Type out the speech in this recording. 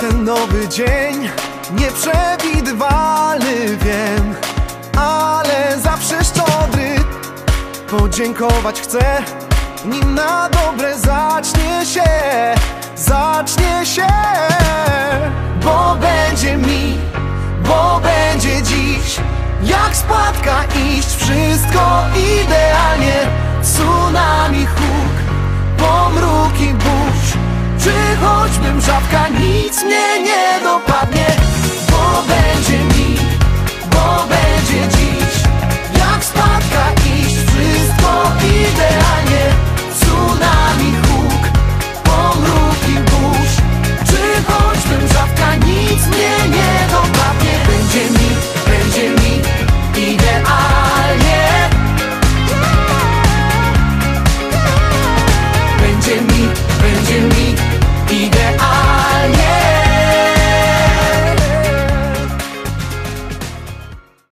Ten nowy dzień nieprzewidywalny wiem Ale zawsze szczodry. Podziękować chcę Nim na dobre zacznie się Zacznie się. Bo będzie mi Bo będzie dziś Jak spadka iść мне